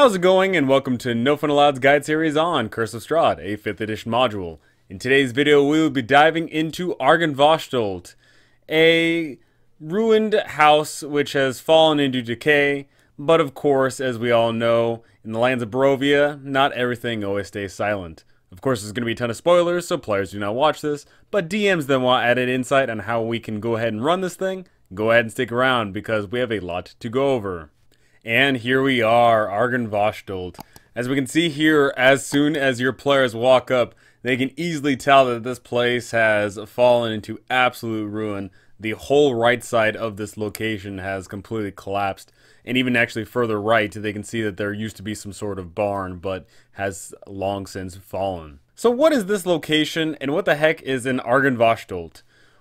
How's it going and welcome to No Fun Allowed's guide series on Curse of Strahd, a 5th edition module. In today's video we will be diving into Argynvostholt, a ruined house which has fallen into decay, but of course, as we all know, in the lands of Barovia, not everything always stays silent. Of course, there's going to be a ton of spoilers, so players do not watch this, but DMs that want added insight on how we can go ahead and run this thing, go ahead and stick around because we have a lot to go over. And here we are, Argynvostholt. As we can see here, as soon as your players walk up, they can easily tell that this place has fallen into absolute ruin. The whole right side of this location has completely collapsed. And even actually further right, they can see that there used to be some sort of barn, but has long since fallen. So what is this location, and what the heck is an Argynvostholt?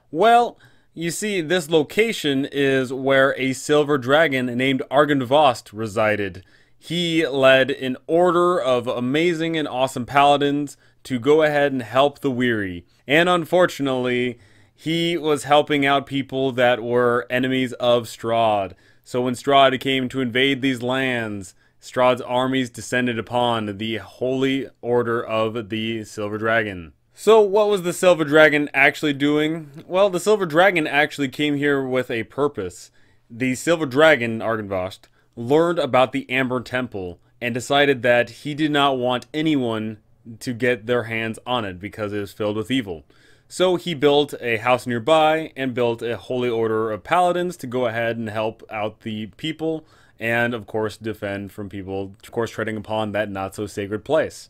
Well, you see, this location is where a silver dragon named Argynvost resided. He led an order of amazing and awesome paladins to go ahead and help the weary. And unfortunately, he was helping out people that were enemies of Strahd. So when Strahd came to invade these lands, Strahd's armies descended upon the Holy Order of the Silver Dragon. So what was the Silver Dragon actually doing? Well, the Silver Dragon actually came here with a purpose. The Silver Dragon, Argynvost, learned about the Amber Temple and decided that he did not want anyone to get their hands on it because it was filled with evil. So he built a house nearby and built a holy order of paladins to go ahead and help out the people and, of course, defend from people, of course, treading upon that not so sacred place.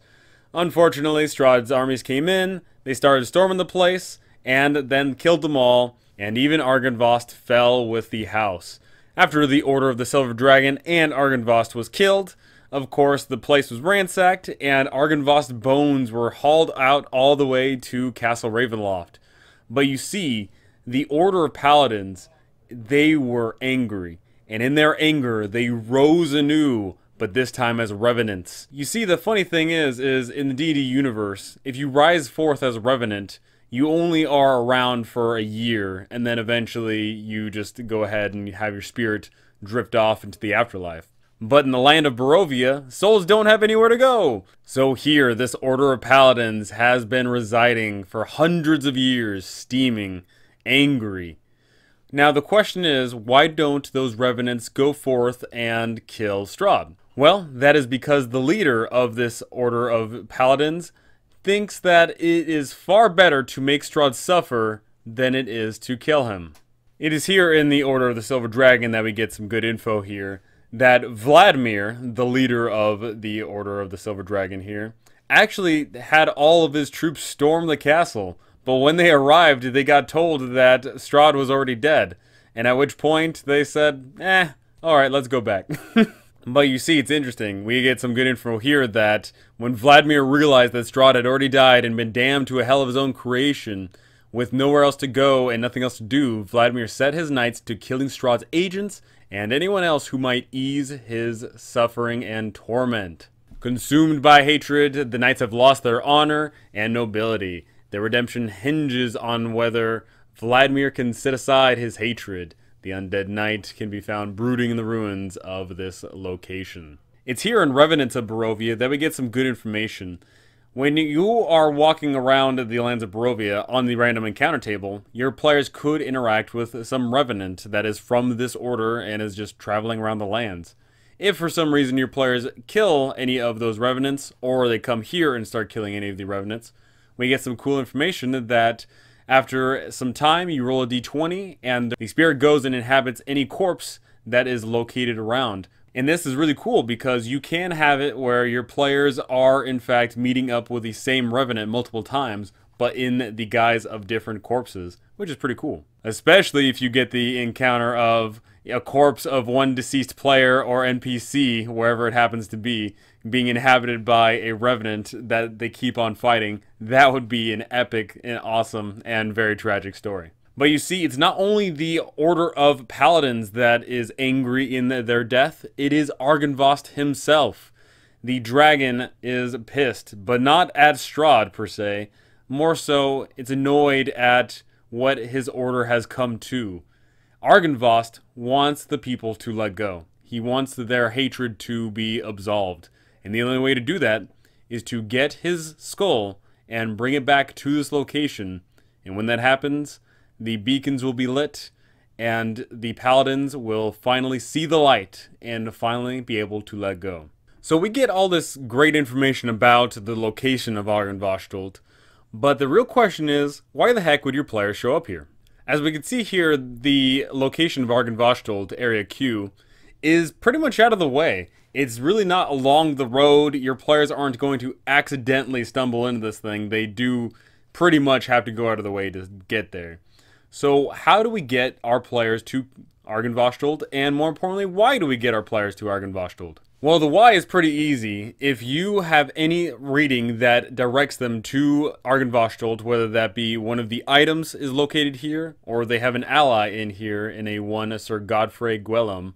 Unfortunately, Strahd's armies came in, they started storming the place, and then killed them all, and even Argynvost fell with the house. After the Order of the Silver Dragon and Argynvost was killed, of course, the place was ransacked, and Argynvost's bones were hauled out all the way to Castle Ravenloft. But you see, the Order of Paladins, they were angry, and in their anger, they rose anew but this time as revenants. You see, the funny thing is, is in the D&D universe, if you rise forth as a revenant, you only are around for a year, and then eventually you just go ahead and have your spirit drift off into the afterlife. But in the land of Barovia, souls don't have anywhere to go. So here, this order of paladins has been residing for hundreds of years, steaming, angry. Now the question is, why don't those revenants go forth and kill Strahd? Well, that is because the leader of this order of paladins thinks that it is far better to make Strahd suffer than it is to kill him. It is here in the Order of the Silver Dragon that we get some good info here that Vladimir, the leader of the Order of the Silver Dragon here, actually had all of his troops storm the castle, but when they arrived, they got told that Strahd was already dead, and at which point they said, eh, alright, let's go back. But you see, it's interesting. We get some good info here that when Vladimir realized that Strahd had already died and been damned to a hell of his own creation, with nowhere else to go and nothing else to do, Vladimir set his knights to killing Strahd's agents and anyone else who might ease his suffering and torment. Consumed by hatred, the knights have lost their honor and nobility. Their redemption hinges on whether Vladimir can set aside his hatred the undead knight can be found brooding in the ruins of this location. It's here in Revenants of Barovia that we get some good information. When you are walking around the lands of Barovia on the random encounter table, your players could interact with some Revenant that is from this order and is just traveling around the lands. If for some reason your players kill any of those Revenants, or they come here and start killing any of the Revenants, we get some cool information that after some time, you roll a d20, and the spirit goes and inhabits any corpse that is located around. And this is really cool because you can have it where your players are, in fact, meeting up with the same Revenant multiple times, but in the guise of different corpses, which is pretty cool. Especially if you get the encounter of a corpse of one deceased player or NPC, wherever it happens to be, being inhabited by a revenant that they keep on fighting, that would be an epic and awesome and very tragic story. But you see, it's not only the Order of Paladins that is angry in their death, it is Argynvost himself. The dragon is pissed, but not at Strahd per se. More so, it's annoyed at what his order has come to. Argynvost wants the people to let go. He wants their hatred to be absolved. And the only way to do that is to get his skull and bring it back to this location. And when that happens, the beacons will be lit and the paladins will finally see the light and finally be able to let go. So we get all this great information about the location of Argynvostholt, but the real question is, why the heck would your players show up here? As we can see here, the location of Argynvostholt, Area Q, is pretty much out of the way. It's really not along the road. Your players aren't going to accidentally stumble into this thing. They do pretty much have to go out of the way to get there. So how do we get our players to Argynvostholt? And more importantly, why do we get our players to Argynvostholt? Well, the why is pretty easy. If you have any reading that directs them to Argynvostholt, whether that be one of the items is located here, or they have an ally in here in a one Sir Godfrey Gwilym,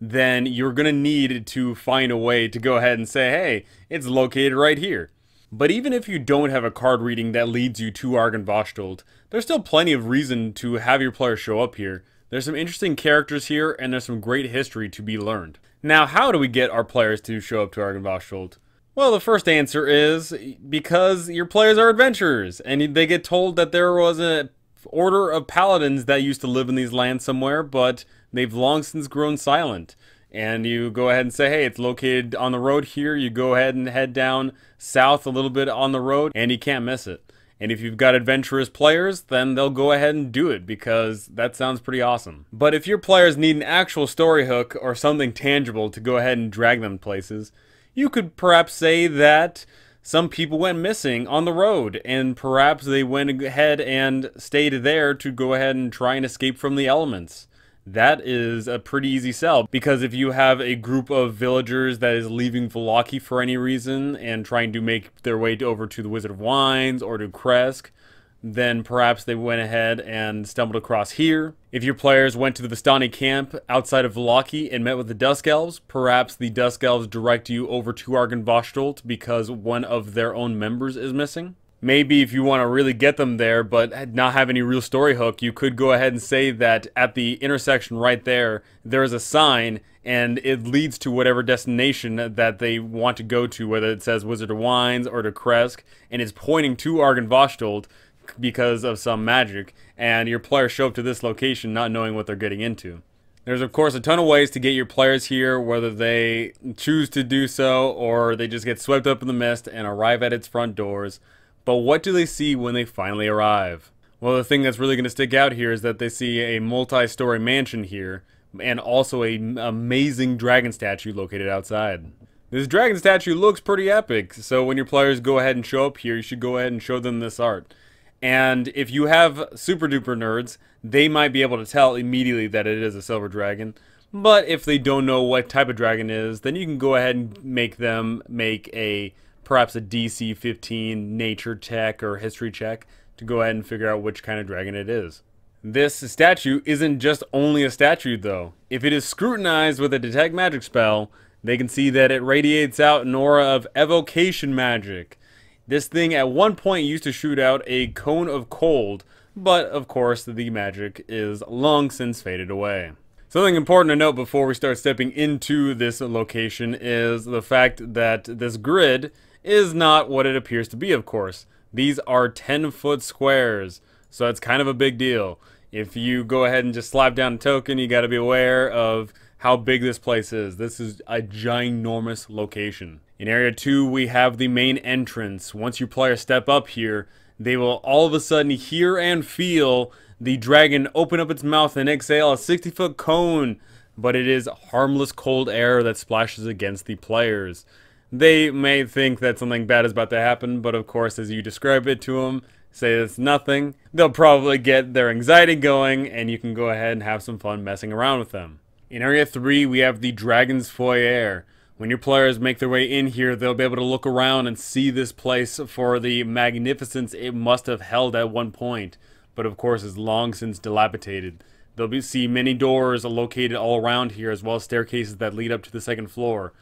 then you're going to need to find a way to go ahead and say, hey, it's located right here. But even if you don't have a card reading that leads you to Argynvostholt, there's still plenty of reason to have your players show up here. There's some interesting characters here, and there's some great history to be learned. Now, how do we get our players to show up to Argynvostholt? Well, the first answer is because your players are adventurers, and they get told that there was an order of paladins that used to live in these lands somewhere, but they've long since grown silent. And you go ahead and say, hey, it's located on the road here. You go ahead and head down south a little bit on the road, and you can't miss it. And if you've got adventurous players, then they'll go ahead and do it because that sounds pretty awesome. But if your players need an actual story hook or something tangible to go ahead and drag them places, you could perhaps say that some people went missing on the road and perhaps they went ahead and stayed there to go ahead and try and escape from the elements that is a pretty easy sell because if you have a group of villagers that is leaving Vallaki for any reason and trying to make their way over to the Wizard of Wines or to Krezk, then perhaps they went ahead and stumbled across here. If your players went to the Vistani camp outside of Vallaki and met with the Dusk Elves, perhaps the Dusk Elves direct you over to Argynvostholt because one of their own members is missing maybe if you want to really get them there but not have any real story hook you could go ahead and say that at the intersection right there there is a sign and it leads to whatever destination that they want to go to whether it says wizard of wines or to Krezk, and it's pointing to argynvostholt because of some magic and your players show up to this location not knowing what they're getting into there's of course a ton of ways to get your players here, whether they choose to do so or they just get swept up in the mist and arrive at its front doors. But what do they see when they finally arrive? Well, the thing that's really going to stick out here is that they see a multi-story mansion here, and also a amazing dragon statue located outside. This dragon statue looks pretty epic, so when your players go ahead and show up here, you should go ahead and show them this art. And if you have super duper nerds, they might be able to tell immediately that it is a silver dragon. But if they don't know what type of dragon is, then you can go ahead and make them make a perhaps a DC 15 nature check or history check to go ahead and figure out which kind of dragon it is. This statue isn't just only a statue though. If it is scrutinized with a detect magic spell, they can see that it radiates out an aura of evocation magic. This thing at one point used to shoot out a cone of cold, but of course the magic is long since faded away. Something important to note before we start stepping into this location is the fact that this grid is not what it appears to be, of course. These are 10 foot squares, so it's kind of a big deal. If you go ahead and just slap down a token, you got to be aware of how big this place is. This is a ginormous location. In Area 2, we have the main entrance. Once your players step up here, they will all of a sudden hear and feel the dragon open up its mouth and exhale a 60 foot cone, but it is harmless cold air that splashes against the players they may think that something bad is about to happen, but of course, as you describe it to them, say it's nothing, they'll probably get their anxiety going, and you can go ahead and have some fun messing around with them. In Area 3, we have the Dragon's Foyer. When your players make their way in here, they'll be able to look around and see this place for the magnificence it must have held at one point, but of course is long since dilapidated. They'll be, see many doors located all around here, as well as staircases that lead up to the second floor.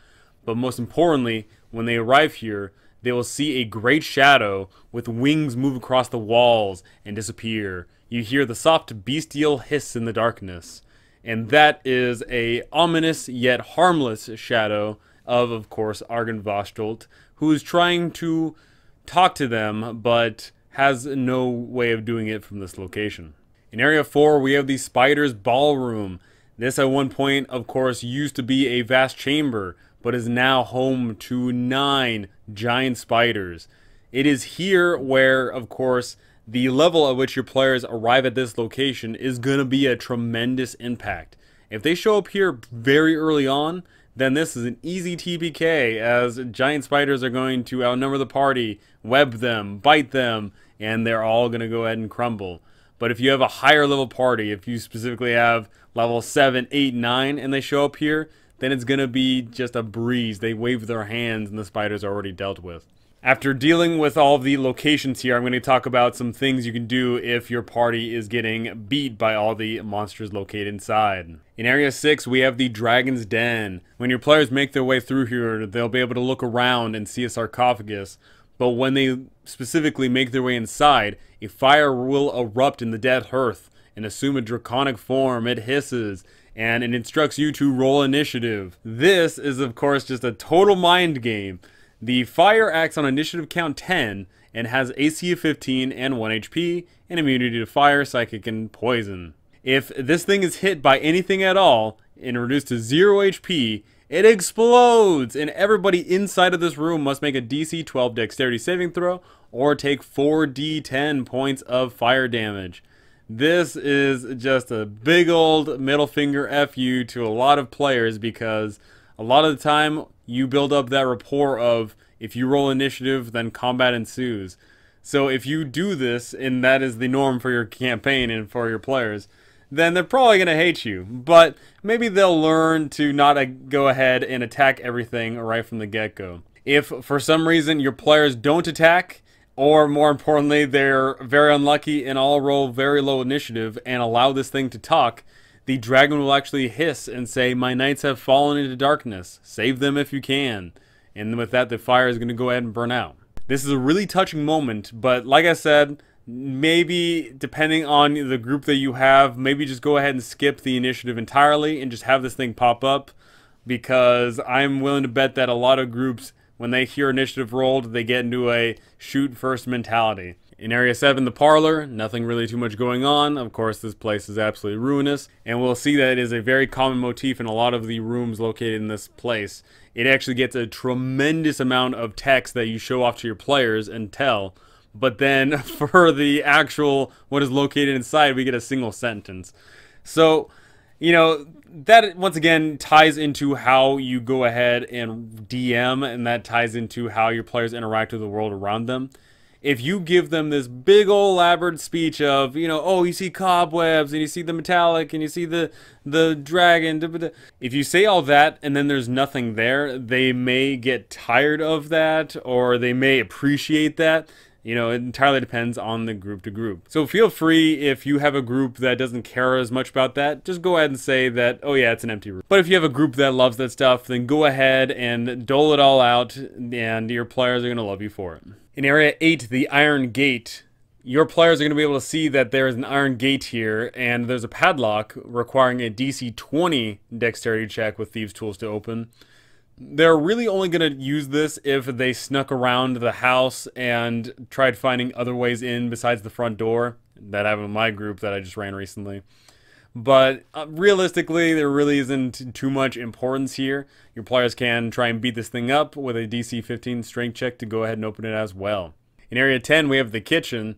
But most importantly, when they arrive here, they will see a great shadow with wings move across the walls and disappear. You hear the soft bestial hiss in the darkness. and that is a ominous yet harmless shadow of, of course, Argon Argynvostholt, who is trying to talk to them, but has no way of doing it from this location. In Area 4, we have the Spider's Ballroom. This at one point, of course, used to be a vast chamber, but is now home to nine giant spiders. It is here where, of course, the level at which your players arrive at this location is going to be a tremendous impact. If they show up here very early on, then this is an easy TPK as giant spiders are going to outnumber the party, web them, bite them, and they're all going to go ahead and crumble. But if you have a higher level party, if you specifically have level 7, 8, 9, and they show up here, then it's going to be just a breeze. They wave their hands and the spiders are already dealt with. After dealing with all the locations here, I'm going to talk about some things you can do if your party is getting beat by all the monsters located inside. In Area 6, we have the Dragon's Den. When your players make their way through here, they'll be able to look around and see a sarcophagus, but when they specifically make their way inside, a fire will erupt in the dead hearth and assume a draconic form. It hisses, and it instructs you to roll initiative. This is, of course, just a total mind game. The fire acts on initiative count 10 and has AC of 15 and 1 HP and immunity to fire, psychic, and poison. If this thing is hit by anything at all and reduced to 0 HP, it explodes, and everybody inside of this room must make a DC 12 dexterity saving throw or take 4d10 points of fire damage. This is just a big old middle finger FU to a lot of players because a lot of the time you build up that rapport of if you roll initiative, then combat ensues. So if you do this, and that is the norm for your campaign and for your players, then they're probably going to hate you. But maybe they'll learn to not uh, go ahead and attack everything right from the get-go. If for some reason your players don't attack, or more importantly, they're very unlucky and all roll very low initiative and allow this thing to talk, the dragon will actually hiss and say, My knights have fallen into darkness. Save them if you can. And with that, the fire is going to go ahead and burn out. This is a really touching moment, but like I said, maybe depending on the group that you have, maybe just go ahead and skip the initiative entirely and just have this thing pop up because I'm willing to bet that a lot of groups, when they hear initiative rolled, they get into a shoot first mentality. In Area 7, the parlor, nothing really too much going on. Of course, this place is absolutely ruinous, and we'll see that it is a very common motif in a lot of the rooms located in this place. It actually gets a tremendous amount of text that you show off to your players and tell, but then for the actual what is located inside, we get a single sentence. So, you know, that once again ties into how you go ahead and DM, and that ties into how your players interact with the world around them if you give them this big old elaborate speech of, you know, oh, you see cobwebs and you see the metallic and you see the the dragon, if you say all that and then there's nothing there, they may get tired of that or they may appreciate that. You know, it entirely depends on the group to group. So feel free if you have a group that doesn't care as much about that, just go ahead and say that, oh yeah, it's an empty room. But if you have a group that loves that stuff, then go ahead and dole it all out and your players are going to love you for it. In Area 8, the Iron Gate, your players are going to be able to see that there is an iron gate here, and there's a padlock requiring a DC 20 dexterity check with Thieves' Tools to open they're really only going to use this if they snuck around the house and tried finding other ways in besides the front door. That happened in my group that I just ran recently. But uh, realistically, there really isn't too much importance here. Your players can try and beat this thing up with a DC 15 strength check to go ahead and open it as well. In Area 10, we have the kitchen.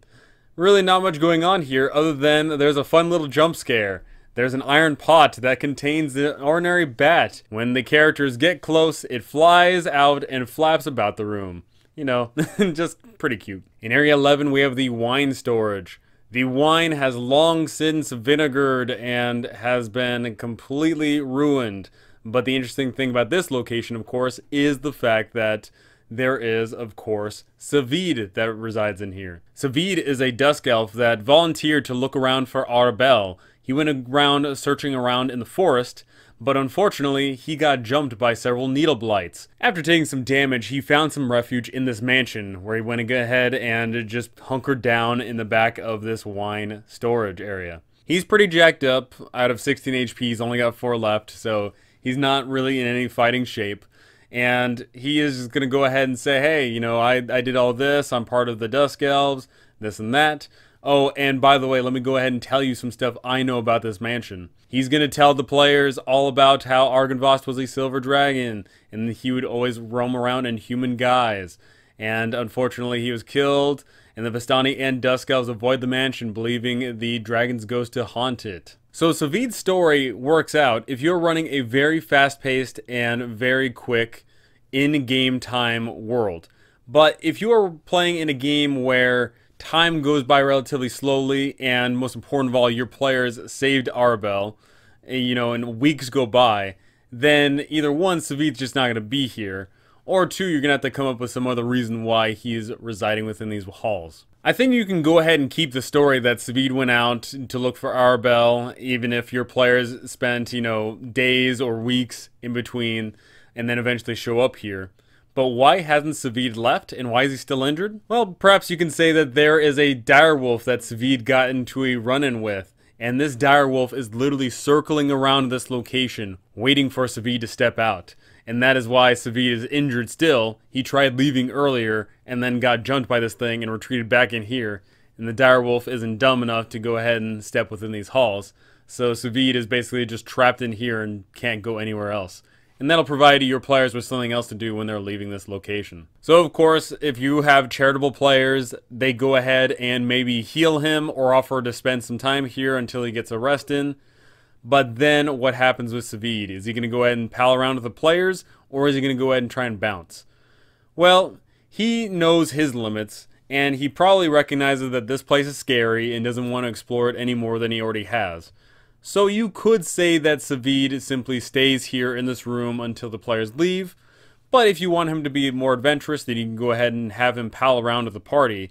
Really not much going on here other than there's a fun little jump scare. There's an iron pot that contains the ordinary bat. When the characters get close, it flies out and flaps about the room. You know, just pretty cute. In Area 11, we have the wine storage. The wine has long since vinegared and has been completely ruined. But the interesting thing about this location, of course, is the fact that there is, of course, Savid that resides in here. Savid is a dusk elf that volunteered to look around for Arabelle. He went around uh, searching around in the forest, but unfortunately, he got jumped by several needle blights. After taking some damage, he found some refuge in this mansion, where he went ahead and just hunkered down in the back of this wine storage area. He's pretty jacked up. Out of 16 HP, he's only got 4 left, so he's not really in any fighting shape. And he is going to go ahead and say, hey, you know, I, I did all this. I'm part of the Dusk Elves, this and that. Oh, and by the way, let me go ahead and tell you some stuff I know about this mansion. He's going to tell the players all about how Argynvost was a silver dragon, and he would always roam around in human guise. And unfortunately, he was killed, and the Vistani and Dusk Elves avoid the mansion, believing the dragon's ghost to haunt it. So Savid's story works out if you're running a very fast-paced and very quick in-game time world. But if you are playing in a game where time goes by relatively slowly, and most important of all, your players saved Arabelle, eh, you know, and weeks go by, then either one, Savid's just not going to be here, or two, you're going to have to come up with some other reason why he's residing within these halls. I think you can go ahead and keep the story that Savid went out to look for Arabelle, even if your players spent, you know, days or weeks in between, and then eventually show up here. But why hasn't Savid left, and why is he still injured? Well, perhaps you can say that there is a direwolf that Savid got into a run-in with, and this direwolf is literally circling around this location, waiting for Savid to step out. And that is why Savid is injured still. He tried leaving earlier, and then got jumped by this thing and retreated back in here. And the direwolf isn't dumb enough to go ahead and step within these halls. So Savid is basically just trapped in here and can't go anywhere else and that'll provide your players with something else to do when they're leaving this location. So of course, if you have charitable players, they go ahead and maybe heal him or offer to spend some time here until he gets a rest in. But then what happens with Savid? Is he going to go ahead and pal around with the players, or is he going to go ahead and try and bounce? Well, he knows his limits, and he probably recognizes that this place is scary and doesn't want to explore it any more than he already has. So you could say that Savid simply stays here in this room until the players leave, but if you want him to be more adventurous, then you can go ahead and have him pal around with the party.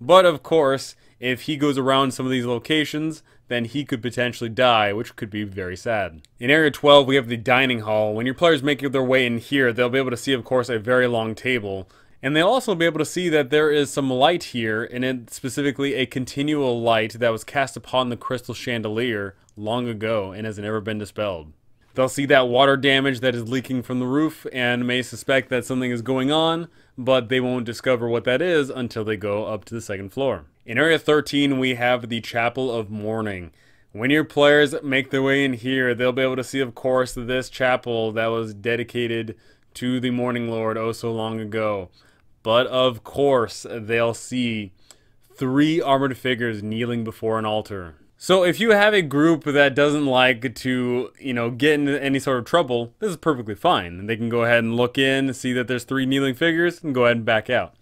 But of course, if he goes around some of these locations, then he could potentially die, which could be very sad. In Area 12, we have the dining hall. When your players make their way in here, they'll be able to see, of course, a very long table. And they'll also be able to see that there is some light here, and it specifically a continual light that was cast upon the crystal chandelier long ago and has never been dispelled. They'll see that water damage that is leaking from the roof and may suspect that something is going on, but they won't discover what that is until they go up to the second floor. In Area 13, we have the Chapel of Mourning. When your players make their way in here, they'll be able to see, of course, this chapel that was dedicated to the Morninglord oh so long ago. But of course, they'll see three armored figures kneeling before an altar. So if you have a group that doesn't like to, you know, get into any sort of trouble, this is perfectly fine. They can go ahead and look in, see that there's three kneeling figures, and go ahead and back out.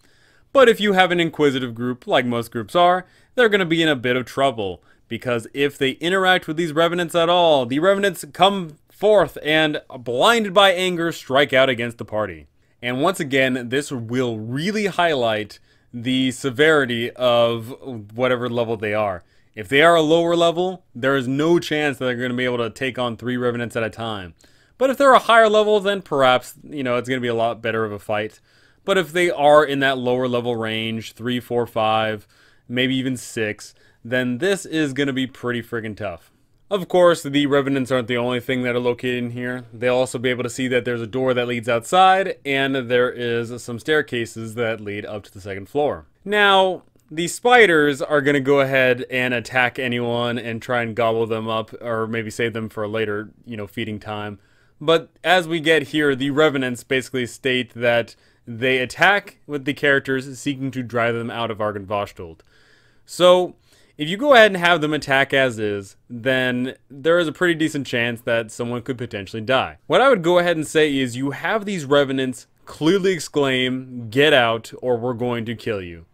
But if you have an inquisitive group, like most groups are, they're going to be in a bit of trouble. Because if they interact with these revenants at all, the revenants come forth and, blinded by anger, strike out against the party. And once again, this will really highlight the severity of whatever level they are. If they are a lower level, there is no chance that they're going to be able to take on three Revenants at a time. But if they're a higher level, then perhaps, you know, it's going to be a lot better of a fight. But if they are in that lower level range, three, four, five, maybe even 6, then this is going to be pretty friggin' tough. Of course, the Revenants aren't the only thing that are located in here. They'll also be able to see that there's a door that leads outside, and there is some staircases that lead up to the second floor. Now, the spiders are going to go ahead and attack anyone and try and gobble them up or maybe save them for a later, you know, feeding time. But as we get here, the revenants basically state that they attack with the characters seeking to drive them out of Argon Argynvostholt. So, if you go ahead and have them attack as is, then there is a pretty decent chance that someone could potentially die. What I would go ahead and say is you have these revenants clearly exclaim, get out, or we're going to kill you.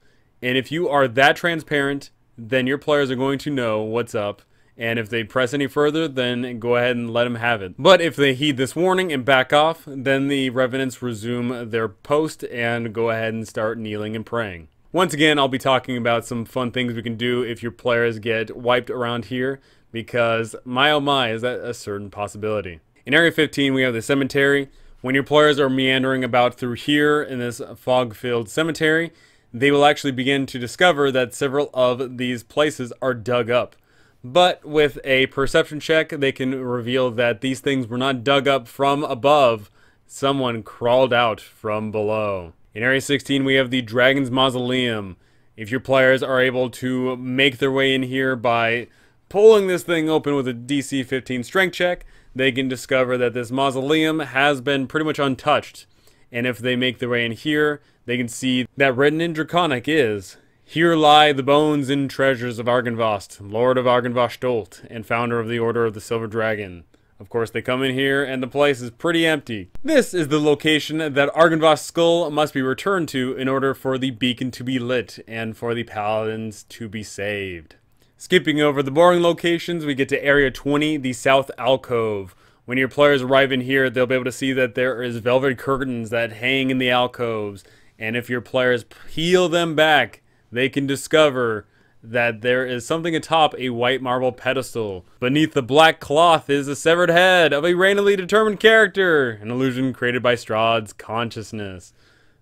And if you are that transparent, then your players are going to know what's up. And if they press any further, then go ahead and let them have it. But if they heed this warning and back off, then the Revenants resume their post and go ahead and start kneeling and praying. Once again, I'll be talking about some fun things we can do if your players get wiped around here, because my oh my, is that a certain possibility. In Area 15, we have the cemetery. When your players are meandering about through here in this fog-filled cemetery, they will actually begin to discover that several of these places are dug up. But with a perception check, they can reveal that these things were not dug up from above. Someone crawled out from below. In Area 16, we have the Dragon's Mausoleum. If your players are able to make their way in here by pulling this thing open with a DC 15 strength check, they can discover that this mausoleum has been pretty much untouched. And if they make their way in here, they can see that written in Draconic is here lie the bones and treasures of Argynvost, Lord of Argynvost and founder of the Order of the Silver Dragon. Of course, they come in here, and the place is pretty empty. This is the location that Argynvost's skull must be returned to in order for the beacon to be lit and for the paladins to be saved. Skipping over the boring locations, we get to Area 20, the South Alcove. When your players arrive in here, they'll be able to see that there is velvet curtains that hang in the alcoves. And if your players peel them back, they can discover that there is something atop a white marble pedestal. Beneath the black cloth is the severed head of a randomly determined character, an illusion created by Strahd's consciousness.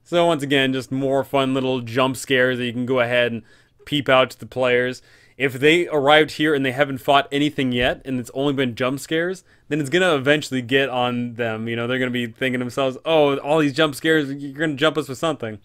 So once again, just more fun little jump scares that you can go ahead and peep out to the players. If they arrived here and they haven't fought anything yet, and it's only been jump scares, then it's gonna eventually get on them. You know, they're gonna be thinking to themselves, "Oh, all these jump scares, you're gonna jump us with something."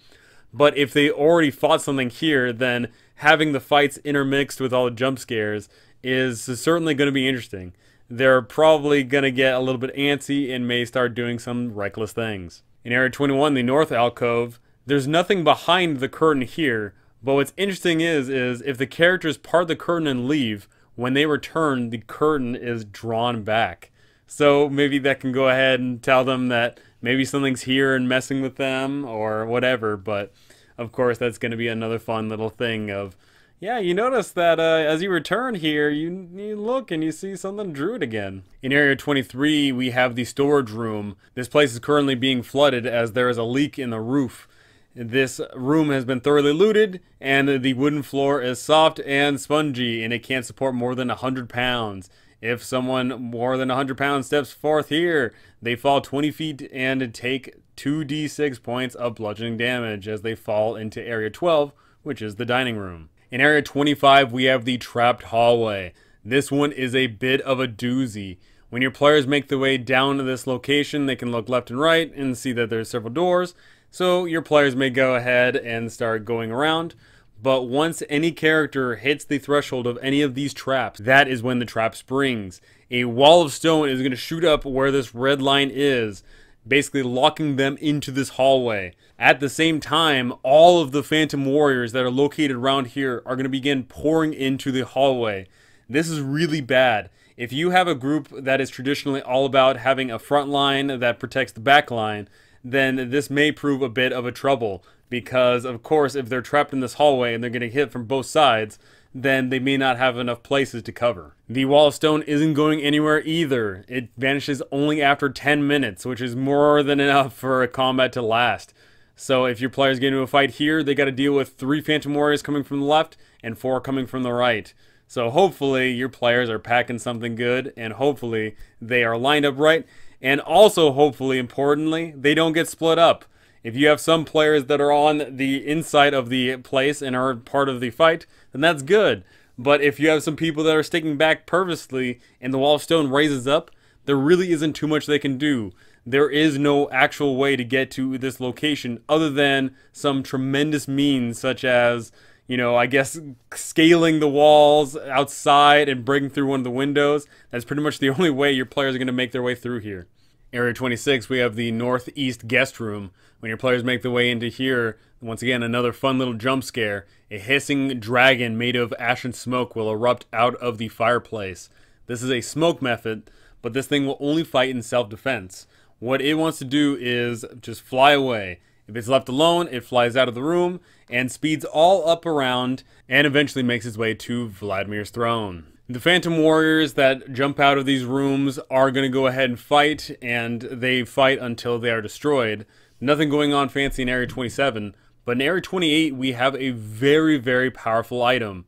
But if they already fought something here, then having the fights intermixed with all the jump scares is certainly going to be interesting. They're probably going to get a little bit antsy and may start doing some reckless things. In Area 21, the North Alcove, there's nothing behind the curtain here, but what's interesting is, is if the characters part the curtain and leave, when they return, the curtain is drawn back. So maybe that can go ahead and tell them that maybe something's here and messing with them or whatever, but of course, that's going to be another fun little thing of, yeah, you notice that uh, as you return here, you, you look and you see something druid again. In Area 23, we have the storage room. This place is currently being flooded as there is a leak in the roof. This room has been thoroughly looted, and the wooden floor is soft and spongy, and it can't support more than 100 pounds. If someone more than 100 pounds steps forth here, they fall 20 feet and take 2d6 points of bludgeoning damage as they fall into Area 12, which is the dining room. In Area 25, we have the Trapped Hallway. This one is a bit of a doozy. When your players make their way down to this location, they can look left and right and see that there's several doors. So your players may go ahead and start going around. But once any character hits the threshold of any of these traps, that is when the trap springs. A wall of stone is going to shoot up where this red line is basically locking them into this hallway. At the same time, all of the Phantom Warriors that are located around here are going to begin pouring into the hallway. This is really bad. If you have a group that is traditionally all about having a front line that protects the back line, then this may prove a bit of a trouble. Because, of course, if they're trapped in this hallway and they're getting hit from both sides, then they may not have enough places to cover. The wall of stone isn't going anywhere either. It vanishes only after 10 minutes, which is more than enough for a combat to last. So if your players get into a fight here, they got to deal with three Phantom Warriors coming from the left and four coming from the right. So hopefully your players are packing something good, and hopefully they are lined up right, and also hopefully, importantly, they don't get split up. If you have some players that are on the inside of the place and are part of the fight, then that's good. But if you have some people that are sticking back purposely and the wall of stone raises up, there really isn't too much they can do. There is no actual way to get to this location other than some tremendous means, such as, you know, I guess scaling the walls outside and breaking through one of the windows. That's pretty much the only way your players are going to make their way through here. Area 26, we have the Northeast Guest Room. When your players make their way into here, once again, another fun little jump scare. A hissing dragon made of ash and smoke will erupt out of the fireplace. This is a smoke mephit, but this thing will only fight in self-defense. What it wants to do is just fly away. If it's left alone, it flies out of the room and speeds all up around and eventually makes its way to Vladimir's throne. The Phantom Warriors that jump out of these rooms are going to go ahead and fight, and they fight until they are destroyed. Nothing going on fancy in Area 27, but in Area 28 we have a very, very powerful item.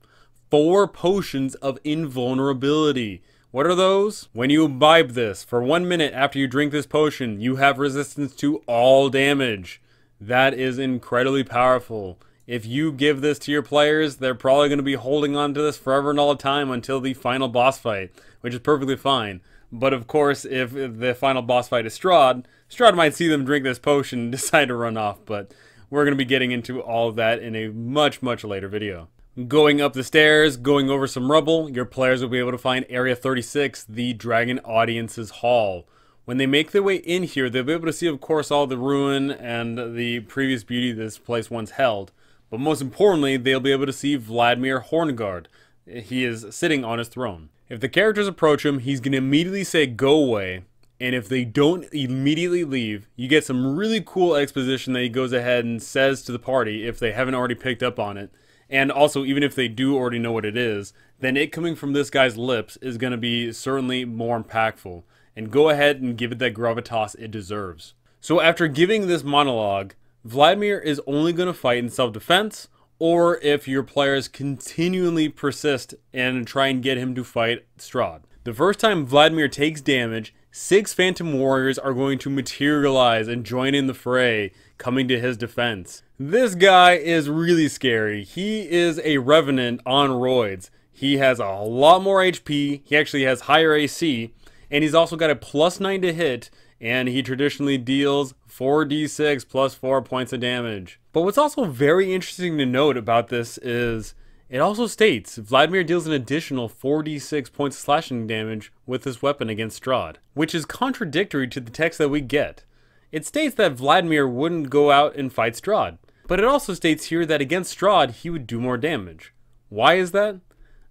Four potions of invulnerability. What are those? When you imbibe this, for one minute after you drink this potion, you have resistance to all damage. That is incredibly powerful. If you give this to your players, they're probably going to be holding on to this forever and all the time until the final boss fight, which is perfectly fine. But of course, if the final boss fight is Strahd, Strahd might see them drink this potion and decide to run off, but we're going to be getting into all of that in a much, much later video. Going up the stairs, going over some rubble, your players will be able to find Area 36, the Dragon Audience's Hall. When they make their way in here, they'll be able to see, of course, all the ruin and the previous beauty this place once held. But most importantly, they'll be able to see Vladimir Horngard. He is sitting on his throne. If the characters approach him, he's going to immediately say, go away, and if they don't immediately leave, you get some really cool exposition that he goes ahead and says to the party if they haven't already picked up on it. And also, even if they do already know what it is, then it coming from this guy's lips is going to be certainly more impactful. And go ahead and give it that gravitas it deserves. So after giving this monologue, Vladimir is only going to fight in self-defense, or if your players continually persist and try and get him to fight Strahd. The first time Vladimir takes damage, six Phantom Warriors are going to materialize and join in the fray, coming to his defense. This guy is really scary. He is a Revenant on roids. He has a lot more HP, he actually has higher AC, and he's also got a plus 9 to hit, and he traditionally deals 4d6 plus 4 points of damage. But what's also very interesting to note about this is it also states Vladimir deals an additional 4d6 points of slashing damage with this weapon against Strahd, which is contradictory to the text that we get. It states that Vladimir wouldn't go out and fight Strahd, but it also states here that against Strahd he would do more damage. Why is that?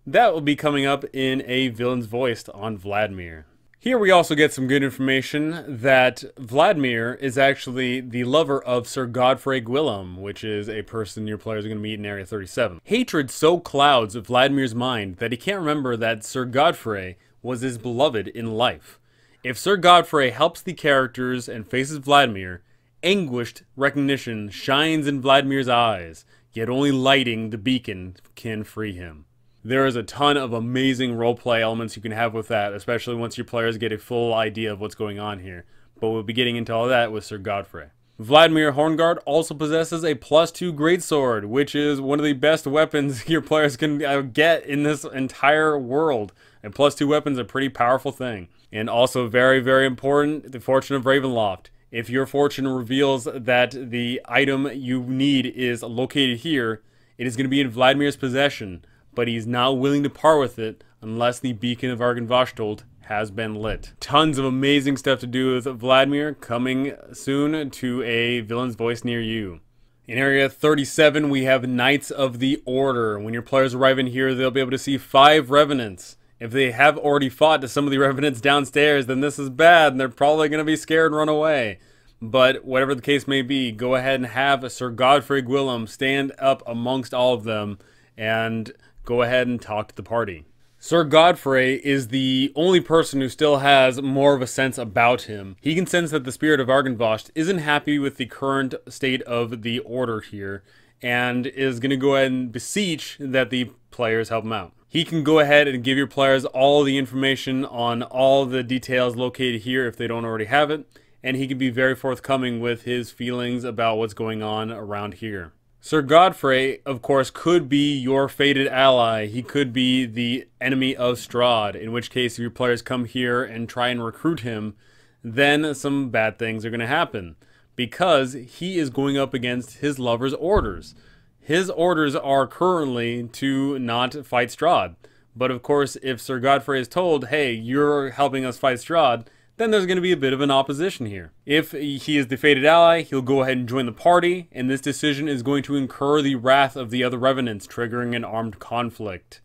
That will be coming up in a villain's voice on Vladimir. Here we also get some good information that Vladimir is actually the lover of Sir Godfrey Gwilym, which is a person your players are going to meet in Area 37. Hatred so clouds Vladimir's mind that he can't remember that Sir Godfrey was his beloved in life. If Sir Godfrey helps the characters and faces Vladimir, anguished recognition shines in Vladimir's eyes, yet only lighting the beacon can free him there is a ton of amazing roleplay elements you can have with that, especially once your players get a full idea of what's going on here. But we'll be getting into all that with Sir Godfrey. Vladimir Horngard also possesses a plus 2 greatsword, which is one of the best weapons your players can uh, get in this entire world. And plus 2 weapons a pretty powerful thing. And also very, very important, the Fortune of Ravenloft. If your fortune reveals that the item you need is located here, it is going to be in Vladimir's possession but he's not willing to part with it unless the beacon of Argynvostholt has been lit. Tons of amazing stuff to do with Vladimir coming soon to a villain's voice near you. In Area 37, we have Knights of the Order. When your players arrive in here, they'll be able to see five Revenants. If they have already fought to some of the Revenants downstairs, then this is bad, and they're probably going to be scared and run away. But whatever the case may be, go ahead and have Sir Godfrey Gwilym stand up amongst all of them and go ahead and talk to the party. Sir Godfrey is the only person who still has more of a sense about him. He can sense that the spirit of Argynvost isn't happy with the current state of the order here and is going to go ahead and beseech that the players help him out. He can go ahead and give your players all the information on all the details located here if they don't already have it, and he can be very forthcoming with his feelings about what's going on around here. Sir Godfrey, of course, could be your fated ally. He could be the enemy of Strahd, in which case, if your players come here and try and recruit him, then some bad things are going to happen. Because he is going up against his lover's orders. His orders are currently to not fight Strahd. But of course, if Sir Godfrey is told, hey, you're helping us fight Strahd, then there's going to be a bit of an opposition here. If he is the fated ally, he'll go ahead and join the party, and this decision is going to incur the wrath of the other revenants, triggering an armed conflict.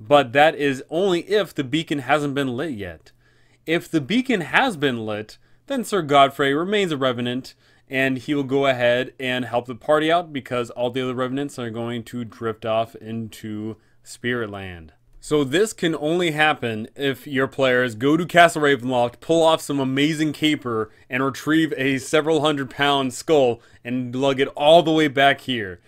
But that is only if the beacon hasn't been lit yet. If the beacon has been lit, then Sir Godfrey remains a revenant, and he will go ahead and help the party out because all the other revenants are going to drift off into Spirit Land. So this can only happen if your players go to Castle Ravenloft, pull off some amazing caper, and retrieve a several hundred pound skull and lug it all the way back here.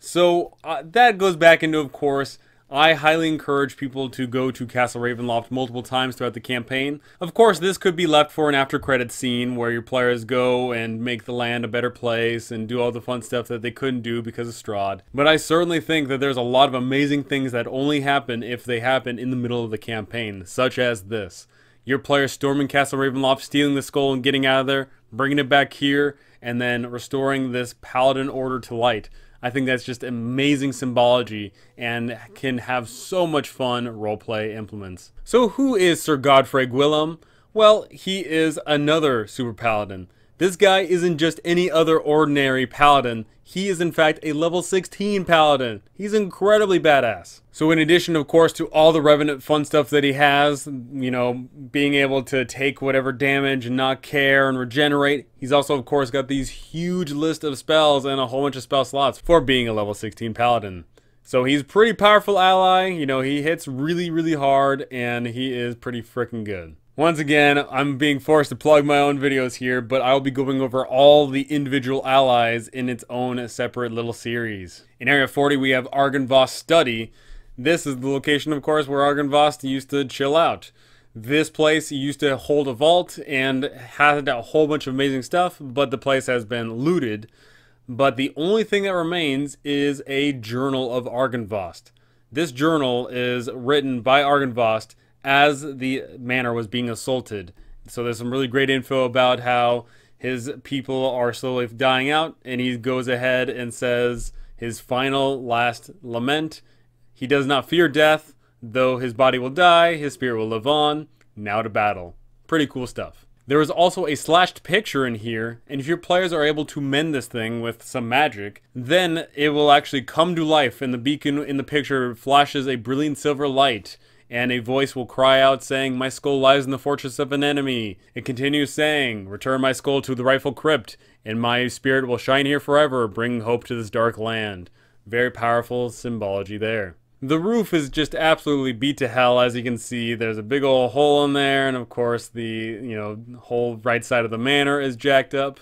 So uh, that goes back into, of course, I highly encourage people to go to Castle Ravenloft multiple times throughout the campaign. Of course, this could be left for an after credit scene where your players go and make the land a better place and do all the fun stuff that they couldn't do because of Strahd. But I certainly think that there's a lot of amazing things that only happen if they happen in the middle of the campaign, such as this. Your player storming Castle Ravenloft, stealing the skull and getting out of there, bringing it back here, and then restoring this paladin order to light. I think that's just amazing symbology and can have so much fun roleplay implements. So who is Sir Godfrey Gwilym? Well, he is another super paladin. This guy isn't just any other ordinary paladin. He is in fact a level 16 paladin. He's incredibly badass. So in addition, of course, to all the Revenant fun stuff that he has, you know, being able to take whatever damage and not care and regenerate, he's also, of course, got these huge list of spells and a whole bunch of spell slots for being a level 16 paladin. So he's pretty powerful ally, you know, he hits really, really hard, and he is pretty freaking good. Once again, I'm being forced to plug my own videos here, but I'll be going over all the individual allies in its own separate little series. In Area 40, we have Argynvost Study. This is the location, of course, where Argynvost used to chill out. This place used to hold a vault and had a whole bunch of amazing stuff, but the place has been looted. But the only thing that remains is a Journal of Argynvost. This journal is written by Argynvost as the manor was being assaulted. So there's some really great info about how his people are slowly dying out, and he goes ahead and says his final last lament. He does not fear death, though his body will die, his spirit will live on. Now to battle. Pretty cool stuff. There is also a slashed picture in here, and if your players are able to mend this thing with some magic, then it will actually come to life, and the beacon in the picture flashes a brilliant silver light, and a voice will cry out saying, My skull lies in the fortress of an enemy. It continues saying, Return my skull to the rightful crypt, and my spirit will shine here forever, bringing hope to this dark land. Very powerful symbology there. The roof is just absolutely beat to hell, as you can see. There's a big old hole in there, and of course the, you know, whole right side of the manor is jacked up.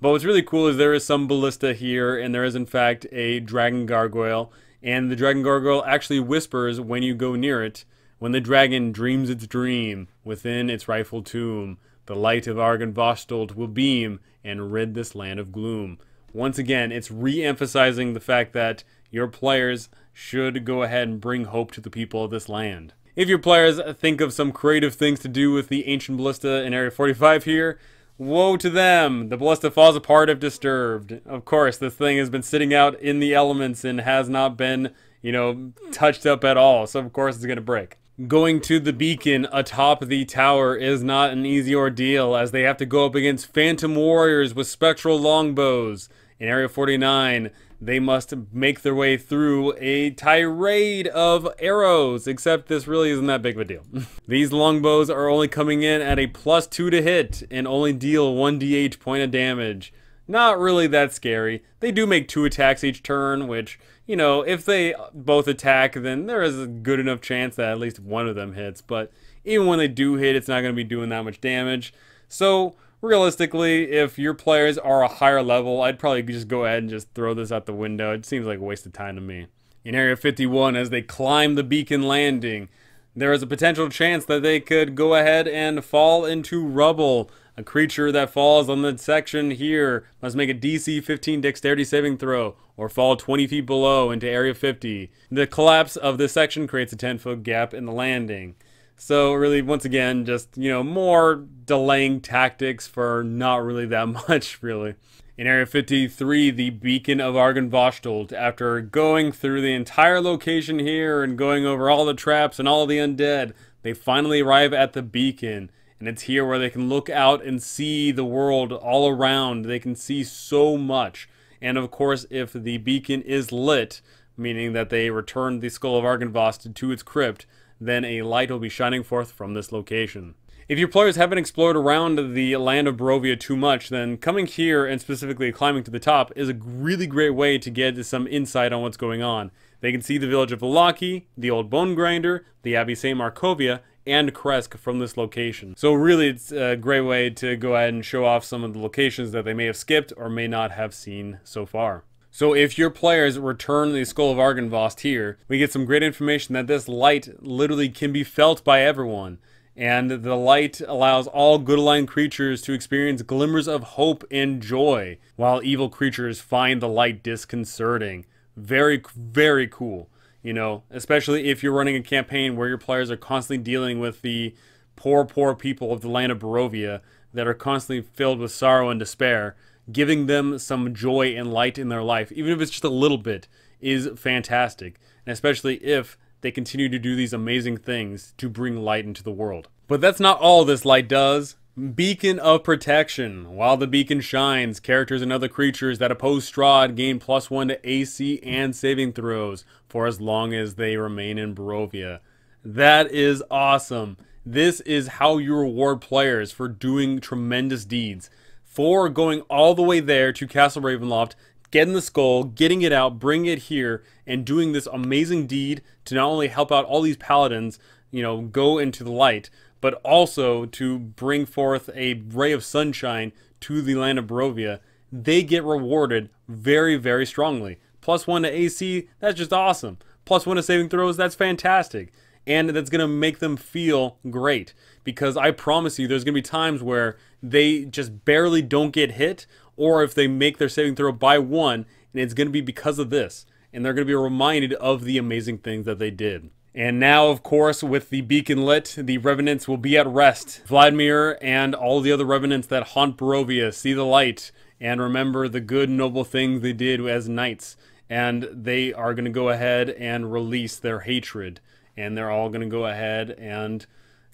But what's really cool is there is some ballista here, and there is in fact a dragon gargoyle, and the dragon gargoyle actually whispers when you go near it, when the dragon dreams its dream within its rightful tomb, the light of Argynvostholt will beam and rid this land of gloom. Once again, it's re-emphasizing the fact that your players should go ahead and bring hope to the people of this land. If your players think of some creative things to do with the ancient ballista in Area 45 here, woe to them! The ballista falls apart if disturbed. Of course, this thing has been sitting out in the elements and has not been, you know, touched up at all, so of course it's going to break. Going to the beacon atop the tower is not an easy ordeal as they have to go up against phantom warriors with spectral longbows. In Area 49, they must make their way through a tirade of arrows, except this really isn't that big of a deal. These longbows are only coming in at a plus 2 to hit and only deal 1d8 point of damage. Not really that scary. They do make two attacks each turn, which you know, if they both attack, then there is a good enough chance that at least one of them hits. But even when they do hit, it's not going to be doing that much damage. So realistically, if your players are a higher level, I'd probably just go ahead and just throw this out the window. It seems like a waste of time to me. In Area 51, as they climb the beacon landing, there is a potential chance that they could go ahead and fall into rubble. A creature that falls on the section here must make a DC 15 dexterity saving throw or fall 20 feet below into Area 50. The collapse of this section creates a 10 foot gap in the landing. So really, once again, just, you know, more delaying tactics for not really that much, really. In Area 53, the Beacon of Argynvostholt, after going through the entire location here and going over all the traps and all the undead, they finally arrive at the beacon and it's here where they can look out and see the world all around. They can see so much. And of course, if the beacon is lit, meaning that they return the skull of Argynvost to its crypt, then a light will be shining forth from this location. If your players haven't explored around the land of Barovia too much, then coming here and specifically climbing to the top is a really great way to get some insight on what's going on. They can see the village of Vallaki, the old bone grinder, the Abbey St. Markovia, and Krezk from this location. So really it's a great way to go ahead and show off some of the locations that they may have skipped or may not have seen so far. So if your players return the Skull of Argynvost here, we get some great information that this light literally can be felt by everyone. And the light allows all good aligned creatures to experience glimmers of hope and joy, while evil creatures find the light disconcerting. Very, very cool. You know, especially if you're running a campaign where your players are constantly dealing with the poor, poor people of the land of Barovia that are constantly filled with sorrow and despair, giving them some joy and light in their life, even if it's just a little bit, is fantastic. And especially if they continue to do these amazing things to bring light into the world. But that's not all this light does. Beacon of Protection. While the beacon shines, characters and other creatures that oppose Strahd gain plus one to AC and saving throws for as long as they remain in Barovia. That is awesome. This is how you reward players for doing tremendous deeds. For going all the way there to Castle Ravenloft, getting the skull, getting it out, bringing it here, and doing this amazing deed to not only help out all these paladins, you know, go into the light, but also to bring forth a ray of sunshine to the land of Barovia, they get rewarded very, very strongly. Plus one to AC, that's just awesome. Plus one to saving throws, that's fantastic and that's going to make them feel great because I promise you there's going to be times where they just barely don't get hit or if they make their saving throw by one and it's going to be because of this and they're going to be reminded of the amazing things that they did. And now, of course, with the beacon lit, the revenants will be at rest. Vladimir and all the other revenants that haunt Barovia see the light and remember the good, noble things they did as knights. And they are going to go ahead and release their hatred and they're all going to go ahead and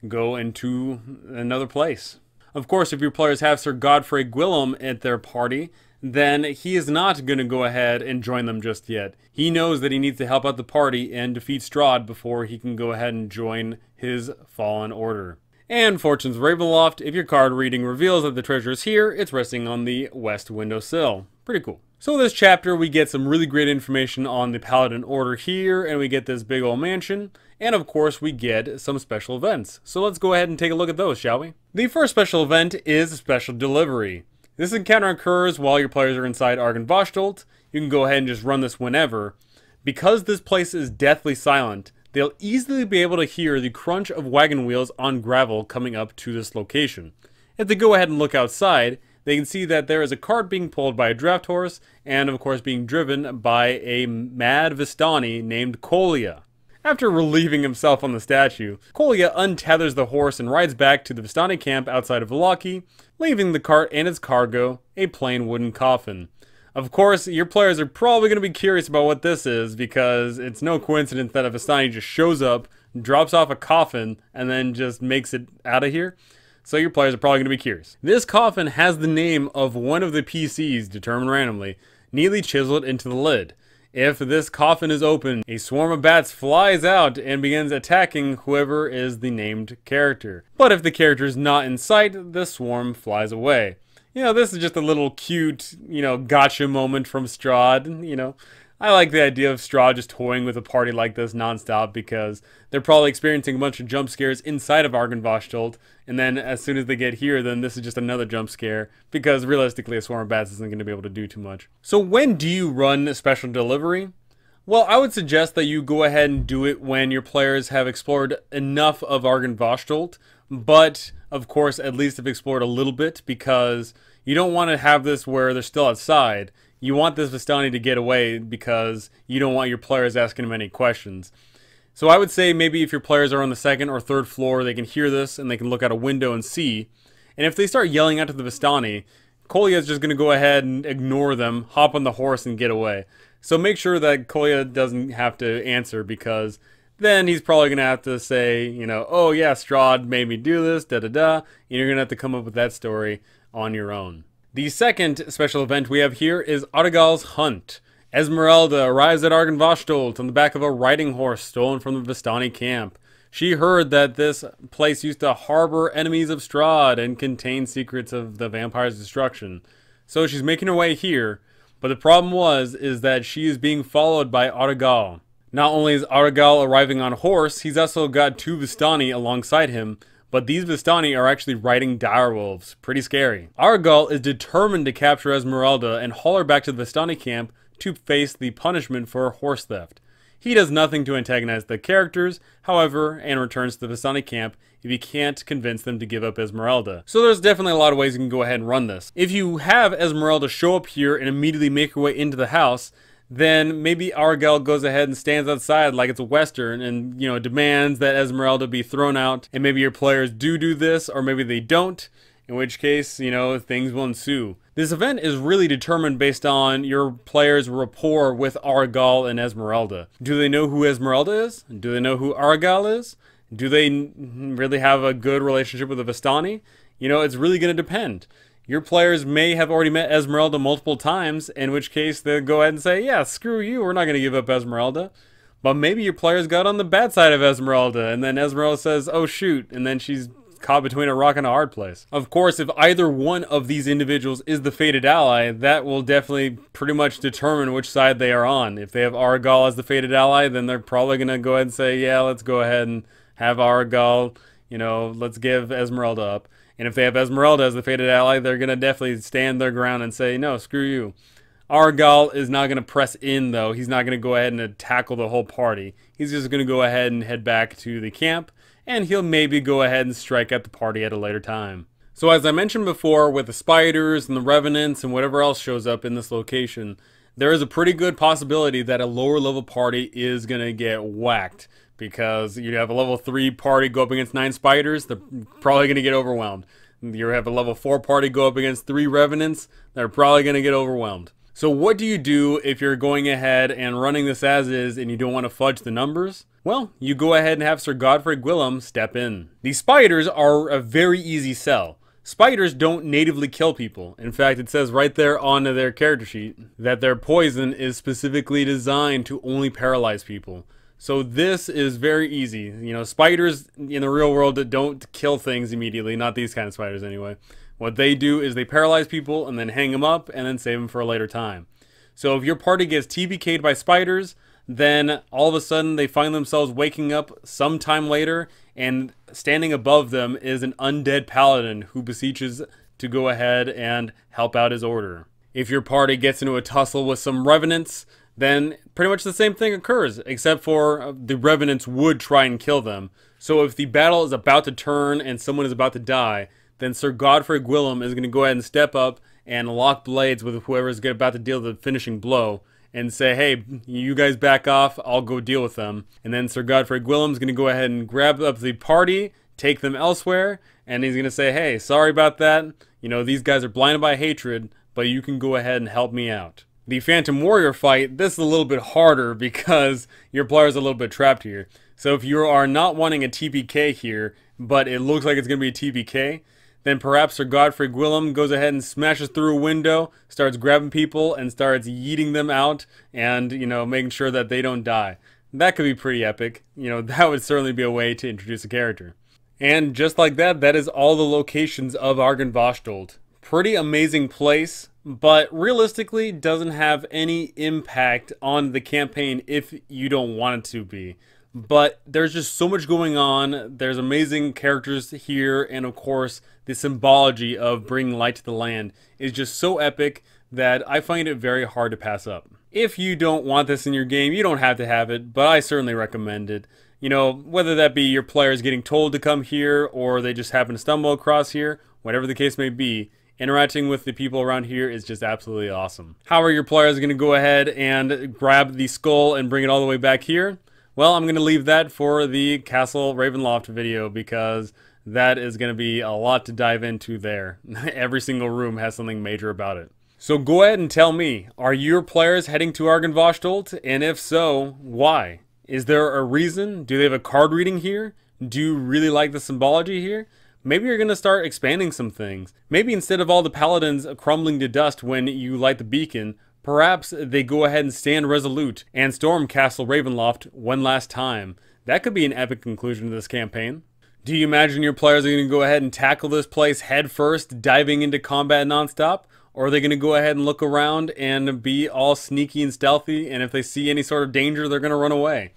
go into another place. Of course, if your players have Sir Godfrey Gwilym at their party, then he is not going to go ahead and join them just yet. He knows that he needs to help out the party and defeat Strahd before he can go ahead and join his fallen order. And Fortune's Ravenloft, if your card reading reveals that the treasure is here, it's resting on the west windowsill. Pretty cool. So this chapter, we get some really great information on the Paladin Order here, and we get this big old mansion. And of course, we get some special events. So let's go ahead and take a look at those, shall we? The first special event is Special Delivery. This encounter occurs while your players are inside Argynvostholt. You can go ahead and just run this whenever. Because this place is deathly silent, they'll easily be able to hear the crunch of wagon wheels on gravel coming up to this location. If they go ahead and look outside, they can see that there is a cart being pulled by a draft horse, and of course being driven by a mad Vistani named Kolya. After relieving himself on the statue, Kolya untethers the horse and rides back to the Vistani camp outside of Vallaki, leaving the cart and its cargo, a plain wooden coffin. Of course, your players are probably going to be curious about what this is because it's no coincidence that a Vistani just shows up, drops off a coffin, and then just makes it out of here. So your players are probably going to be curious. This coffin has the name of one of the PCs, determined randomly, neatly chiseled into the lid. If this coffin is open, a swarm of bats flies out and begins attacking whoever is the named character. But if the character is not in sight, the swarm flies away. You know, this is just a little cute, you know, gotcha moment from Strahd, you know. I like the idea of Strahd just toying with a party like this nonstop because they're probably experiencing a bunch of jump scares inside of Argynvostholt, and then as soon as they get here, then this is just another jump scare because realistically, a swarm of bats isn't going to be able to do too much. So when do you run a special delivery? Well, I would suggest that you go ahead and do it when your players have explored enough of Argynvostholt, but of course, at least have explored a little bit because you don't want to have this where they're still outside you want this Vistani to get away because you don't want your players asking him any questions. So I would say maybe if your players are on the second or third floor, they can hear this and they can look out a window and see. And if they start yelling out to the Vistani, Kolya is just going to go ahead and ignore them, hop on the horse, and get away. So make sure that Kolya doesn't have to answer because then he's probably going to have to say, you know, oh yeah, Strahd made me do this, da da da. And you're going to have to come up with that story on your own. The second special event we have here is Arrigal's Hunt. Esmeralda arrives at Argynvostholt on the back of a riding horse stolen from the Vistani camp. She heard that this place used to harbor enemies of Strahd and contain secrets of the vampire's destruction. So she's making her way here, but the problem was is that she is being followed by Arrigal. Not only is Arrigal arriving on horse, he's also got two Vistani alongside him, but these Vistani are actually riding direwolves. Pretty scary. Arrigal is determined to capture Esmeralda and haul her back to the Vistani camp to face the punishment for horse theft. He does nothing to antagonize the characters, however, and returns to the Vistani camp if he can't convince them to give up Esmeralda. So there's definitely a lot of ways you can go ahead and run this. If you have Esmeralda show up here and immediately make her way into the house, then maybe Arrigal goes ahead and stands outside like it's a western and you know demands that Esmeralda be thrown out and maybe your players do do this or maybe they don't in which case you know things will ensue. This event is really determined based on your players' rapport with Arrigal and Esmeralda. Do they know who Esmeralda is? Do they know who Arrigal is? Do they really have a good relationship with the Vistani? You know, it's really going to depend. Your players may have already met Esmeralda multiple times, in which case they'll go ahead and say, yeah, screw you, we're not going to give up Esmeralda. But maybe your players got on the bad side of Esmeralda, and then Esmeralda says, oh shoot, and then she's caught between a rock and a hard place. Of course, if either one of these individuals is the fated ally, that will definitely pretty much determine which side they are on. If they have Arrigal as the fated ally, then they're probably going to go ahead and say, yeah, let's go ahead and have Arrigal, you know, let's give Esmeralda up. And if they have Esmeralda as the fated ally, they're going to definitely stand their ground and say, no, screw you. Arrigal is not going to press in, though. He's not going to go ahead and tackle the whole party. He's just going to go ahead and head back to the camp, and he'll maybe go ahead and strike at the party at a later time. So as I mentioned before, with the spiders and the revenants and whatever else shows up in this location, there is a pretty good possibility that a lower level party is going to get whacked because you have a level 3 party go up against 9 spiders, they're probably going to get overwhelmed. You have a level 4 party go up against 3 revenants, they're probably going to get overwhelmed. So what do you do if you're going ahead and running this as is and you don't want to fudge the numbers? Well, you go ahead and have Sir Godfrey Gwilym step in. These spiders are a very easy sell. Spiders don't natively kill people. In fact, it says right there on their character sheet that their poison is specifically designed to only paralyze people. So this is very easy. You know, spiders in the real world don't kill things immediately, not these kind of spiders anyway. What they do is they paralyze people and then hang them up and then save them for a later time. So if your party gets TPK'd by spiders, then all of a sudden they find themselves waking up sometime later and standing above them is an undead paladin who beseeches to go ahead and help out his order. If your party gets into a tussle with some revenants, then pretty much the same thing occurs, except for uh, the revenants would try and kill them. So if the battle is about to turn and someone is about to die, then Sir Godfrey Gwilym is going to go ahead and step up and lock blades with whoever is about to deal the finishing blow and say, hey, you guys back off, I'll go deal with them. And then Sir Godfrey Gwilym is going to go ahead and grab up the party, take them elsewhere, and he's going to say, hey, sorry about that. You know, these guys are blinded by hatred, but you can go ahead and help me out. The Phantom Warrior fight, this is a little bit harder because your player is a little bit trapped here. So if you are not wanting a TPK here, but it looks like it's going to be a TPK, then perhaps Sir Godfrey Gwilym goes ahead and smashes through a window, starts grabbing people, and starts yeeting them out, and, you know, making sure that they don't die. That could be pretty epic. You know, that would certainly be a way to introduce a character. And just like that, that is all the locations of Argynvostholt. Pretty amazing place but realistically doesn't have any impact on the campaign if you don't want it to be. But there's just so much going on. There's amazing characters here, and of course, the symbology of bringing light to the land is just so epic that I find it very hard to pass up. If you don't want this in your game, you don't have to have it, but I certainly recommend it. You know, whether that be your players getting told to come here or they just happen to stumble across here, whatever the case may be, interacting with the people around here is just absolutely awesome. How are your players going to go ahead and grab the skull and bring it all the way back here? Well, I'm going to leave that for the Castle Ravenloft video because that is going to be a lot to dive into there. Every single room has something major about it. So go ahead and tell me, are your players heading to Argynvostholt? And if so, why? Is there a reason? Do they have a card reading here? Do you really like the symbology here? Maybe you're going to start expanding some things. Maybe instead of all the paladins crumbling to dust when you light the beacon, perhaps they go ahead and stand resolute and storm Castle Ravenloft one last time. That could be an epic conclusion to this campaign. Do you imagine your players are going to go ahead and tackle this place head first, diving into combat nonstop? Or are they going to go ahead and look around and be all sneaky and stealthy, and if they see any sort of danger, they're going to run away?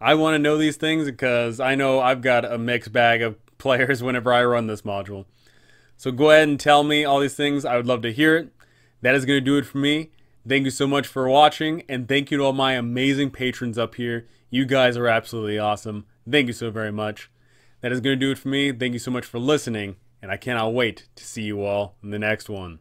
I want to know these things because I know I've got a mixed bag of players whenever I run this module. So go ahead and tell me all these things. I would love to hear it. That is going to do it for me. Thank you so much for watching, and thank you to all my amazing patrons up here. You guys are absolutely awesome. Thank you so very much. That is going to do it for me. Thank you so much for listening, and I cannot wait to see you all in the next one.